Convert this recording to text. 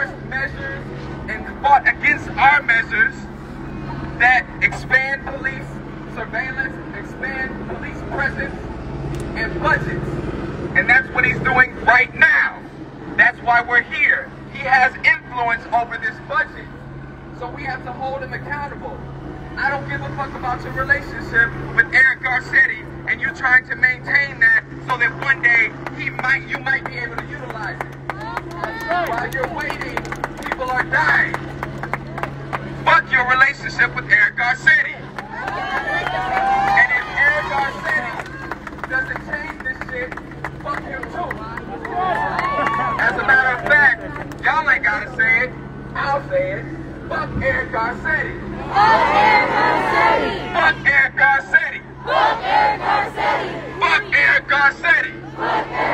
enforced measures and fought against our measures that expand police surveillance, expand police presence and budgets. And that's what he's doing right now. That's why we're here. He has influence over this budget. So we have to hold him accountable. I don't give a fuck about your relationship with Eric Garcetti and you trying to maintain that so that one day he might you might be able to utilize it. While you're waiting, people are dying. Fuck your relationship with Eric Garcetti. And if Eric Garcetti doesn't change this shit, fuck him too. As a matter of fact, y'all ain't gotta say it. I'll say it. Fuck Eric Garcetti. Fuck Eric Garcetti! Fuck Eric Garcetti. Fuck Eric Garcetti! Fuck Eric Garcetti. Fuck Eric Garcetti!